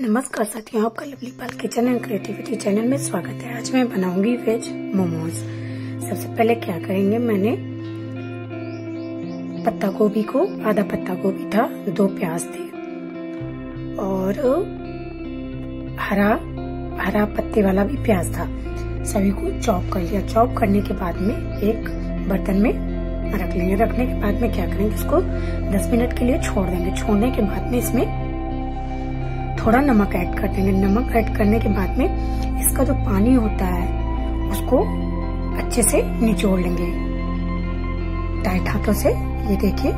नमस्कार साथियों, आपका Lovely Pal kitchen and creativity channel में स्वागत है। आज मैं बनाऊँगी वेज मोमोज सबसे पहले क्या करेंगे, मैंने पत्ता गोभी को, आधा पत्ता गोभी था, दो प्याज थे और हरा हरा पत्ते वाला भी प्याज था। सभी को चॉप कर लिया। चॉप करने के बाद में एक बर्तन में रख लेंगे। रखने के बाद में क्या करेंगे, इसको 10 मिनट के लिए छोड़ देंगे। छोड़ने के बाद में इसमें थोड़ा नमक ऐड कर देंगे। नमक ऐड करने के बाद में इसका जो पानी होता है, उसको अच्छे से निचोड़ लेंगे। टाइट हाथों से, ये देखिए।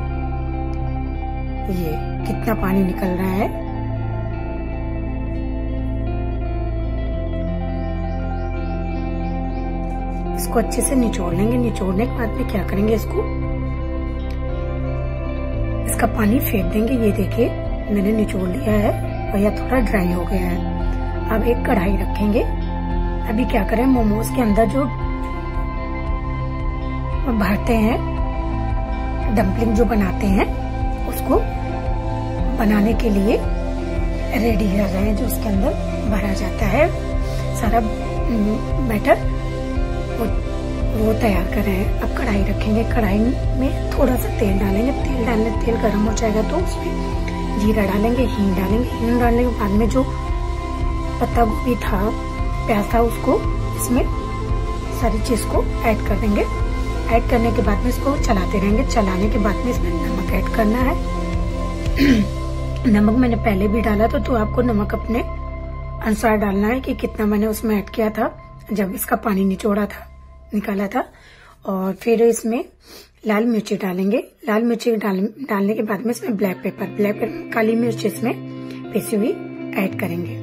ये कितना पानी निकल रहा है। इसको अच्छे से निचोड़ लेंगे। निचोड़ने के बाद में क्या करेंगे इसको? इसका पानी फेंक देंगे। ये देखिए, मैंने निचोड़ लिया है। यह थोड़ा ड्राई हो गया है। अब एक कढ़ाई रखेंगे। अभी क्या करें मोमोज के अंदर जो भरते हैं डम्पलिंग जो बनाते हैं उसको बनाने के लिए रेडी कर रहे हैं जो उसके अंदर भरा जाता है। सारा बैटर वो, वो तैयार कर रहे हैं। अब कढ़ाई रखेंगे। कढ़ाई में थोड़ा सा तेल डालेंगे। तेल डालने तेल गर्म हो जाएगा तो उसमें जीरा डालेंगे हींग डालेंगे, हींग डालने के बाद में जो पत्ता गोभी था, प्याज था, उसको इसमें सारी चीज़ को ऐड कर देंगे। ऐड करने के बाद में इसको चलाते रहेंगे। चलाने के बाद में इसमें नमक ऐड करना है। नमक मैंने पहले भी डाला था तो आपको नमक अपने अनुसार डालना है कि कितना मैंने उसमें ऐड किया था। जब इसका पानी निचोड़ा था, निकाला था और फिर इसमें लाल मिर्ची डालेंगे। लाल मिर्ची डाल, डालने के बाद में इसमें ब्लैक पेपर ब्लैक पेपर काली मिर्च इसमें पीसी हुई ऐड करेंगे।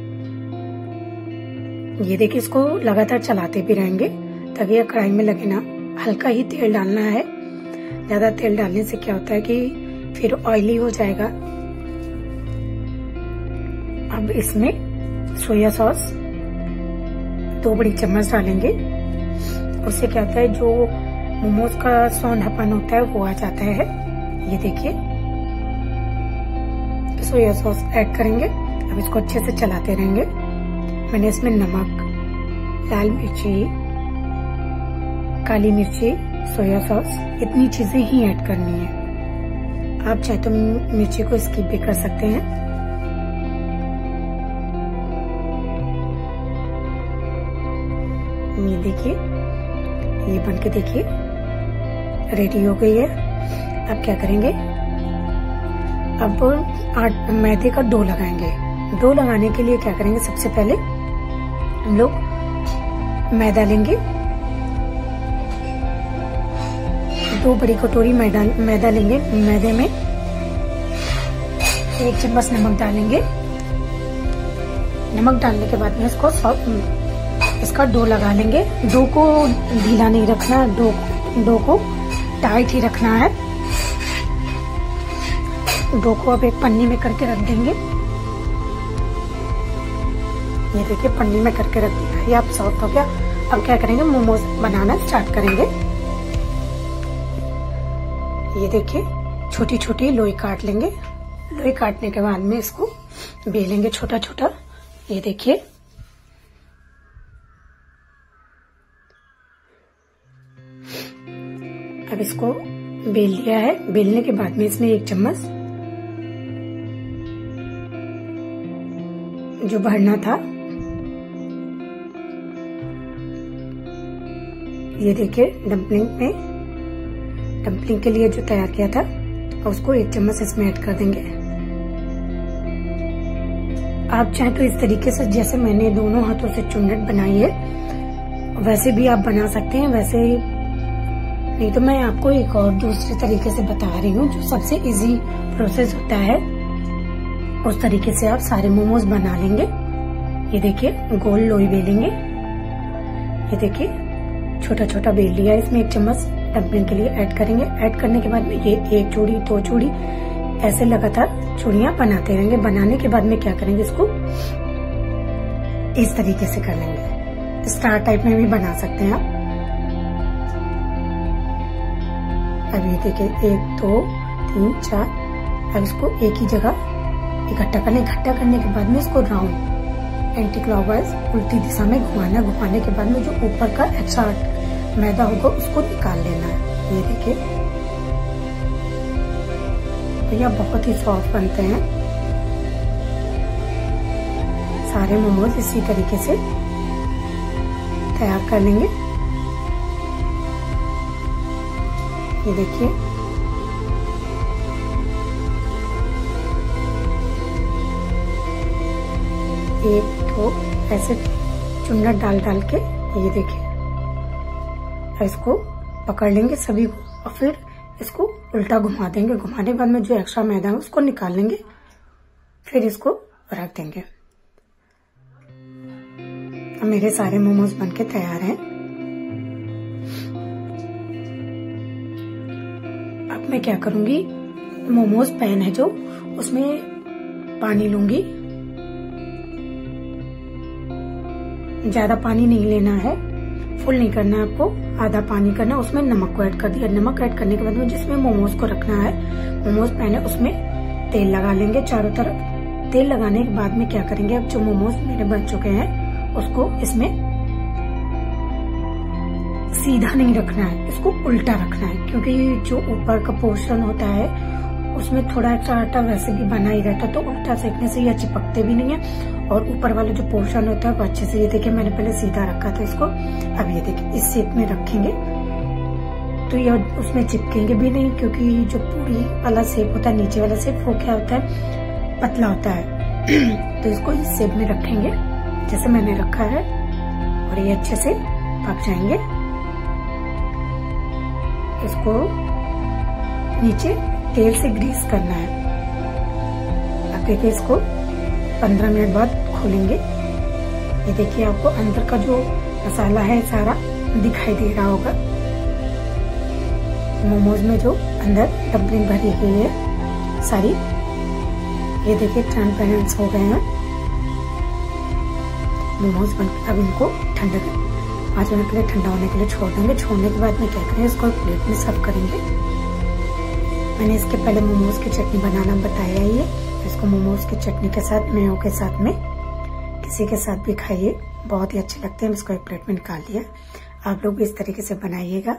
ये देखिए इसको लगातार चलाते भी रहेंगे ताकि यह कढ़ाई में लगे ना। हल्का ही तेल डालना है। ज़्यादा तेल डालने से क्या होता है कि फिर ऑयली हो जाएगा। अब इसमें सोया सॉस दो बड़ी चम्मच डालेंगे। उससे क्या होता है जो मोमोज का सौंधापन होता है, वो आ जाता है। ये देखिए। सोया सॉस ऐड करेंगे। अब इसको अच्छे से चलाते रहेंगे। मैंने इसमें नमक, लाल मिर्ची, काली मिर्ची, सोया सॉस, इतनी चीज़ें ही ऐड करनी है। आप चाहे तो मिर्ची को स्किप भी कर सकते हैं। ये देखिए। ये बन के देखिए। रेडी हो गई है। अब क्या करेंगे? अब मैदे का डो लगाएँगे। डो लगाने के लिए क्या करेंगे? सबसे पहले हम लोग मैदा लेंगे। दो बड़ी कटोरी मैदा मैदा लेंगे। मैदे में एक चम्मच नमक डालेंगे। नमक डालने के बाद में इसको इसका डो लगा लेंगे। डो को ढीला नहीं रखना, डो डो को टाइट ही रखना है। डो को अब एक पन्नी में करके रख देंगे। ये देखिए, पन्नी में करके रख दिया। ये अब सॉफ्ट हो गया। अब क्या करेंगे? मोमोज बनाना स्टार्ट करेंगे। ये देखिए छोटी छोटी लोई काट लेंगे। लोई काटने के बाद में इसको बेलेंगे छोटा छोटा ये देखिए अब इसको बेल लिया है। बेलने के बाद में इसमें एक चम्मच जो भरना था, ये देखिए डम्पलिंग में। डम्पलिंग के लिए जो तैयार किया था, उसको एक चम्मच इसमें ऐड कर देंगे। आप चाहे तो इस तरीके से, जैसे मैंने दोनों हाथों से चुन्नट बनाई है, वैसे भी आप बना सकते हैं, वैसे नहीं तो मैं आपको एक और दूसरे तरीके से बता रही हूँ, जो सबसे इजी प्रोसेस होता है। उस तरीके से आप सारे मोमोज बना लेंगे। ये देखिए, गोल लोई बेलेंगे। ये देखिए छोटा छोटा बेल लिया इसमें एक चम्मच। डम्पलिंग के लिए ऐड करेंगे। ऐड करने के बाद में ये एक चूड़ी दो चूड़ी ऐसे लगातार चूड़िया बनाते रहेंगे। बनाने के बाद में क्या करेंगे इसको? इस तरीके से कर लेंगे। स्टार टाइप में भी बना सकते हैं आप। अब ये देखिए, एक, दो, तीन, चार, अब इसको एक ही जगह इकट्ठा करना, इकट्ठा करने के बाद में इसको राउंड एंटी क्लॉकवाइज उल्टी दिशा में घुमाना, घुमाने के बाद में जो ऊपर का एक्स्ट्रा मैदा होगा, उसको निकाल लेना है। ये देखिए। भैया, बहुत ही सॉफ्ट बनते हैं। सारे मोमोज इसी तरीके से तैयार कर लेंगे। ये देखिए। एक तो ऐसे चुन्नट डाल डाल के ये देखिए। इसको पकड़ लेंगे सभी को और फिर इसको उल्टा घुमा देंगे। घुमाने के बाद में जो एक्स्ट्रा मैदा है उसको निकाल लेंगे। फिर इसको रख देंगे। मेरे सारे मोमोज बनके तैयार हैं। मैं क्या करूँगी? मोमोज पैन है जो, उसमें पानी लूँगी। ज़्यादा पानी नहीं लेना है। फुल नहीं करना है आपको, आधा पानी करना है, उसमें नमक को ऐड कर दिया। नमक ऐड करने के बाद में जिसमें मोमोज को रखना है, मोमोज पैन है, उसमें तेल लगा लेंगे चारों तरफ़। तेल लगाने के बाद में क्या करेंगे, अब जो मोमोज मेरे बन चुके हैं, उसको इसमें सीधा नहीं रखना है, इसको उल्टा रखना है, क्योंकि जो ऊपर का पोर्शन होता है, उसमें थोड़ा एक्स्ट्रा आटा वैसे भी बना ही रहता है तो उल्टा सेकने से ये चिपकते भी नहीं है, और ऊपर वाला जो पोर्शन होता है, वो अच्छे से, ये देखिए मैंने पहले सीधा रखा था इसको, अब ये देखिए, इस शेप में रखेंगे तो ये उसमें चिपकेंगे भी नहीं, क्योंकि जो पूरी वाला सेप होता है, नीचे वाला सेप वो क्या होता है, पतला होता है। तो इसको इस शेप में रखेंगे, जैसे मैंने रखा है, और ये अच्छे से पक जाएँगे। इसको नीचे तेल से ग्रीस करना है। अब देखिए इसको 15 मिनट बाद खोलेंगे। ये देखिए आपको अंदर का जो मसाला है सारा दिखाई दे रहा होगा। मोमोज में जो अंदर डम्पलिंग भरी हुई है, सारी, ये देखिए ट्रांसपेरेंट्स हो गए हैं। मोमोज बन, अब इनको ठंडा कर पाँच मिनट के लिए ठंडा होने के लिए छोड़ देंगे। छोड़ने के बाद में क्या करें? इसको प्लेट में सर्व करेंगे। मैंने इसके पहले मोमोज की चटनी बनाना बताया ये इसको मोमोज की चटनी के साथ, मेयो के साथ में किसी के साथ भी खाइए। बहुत ही अच्छे लगते हैं। इसको एक प्लेट में निकाल लिया। आप लोग भी इस तरीके से बनाइएगा।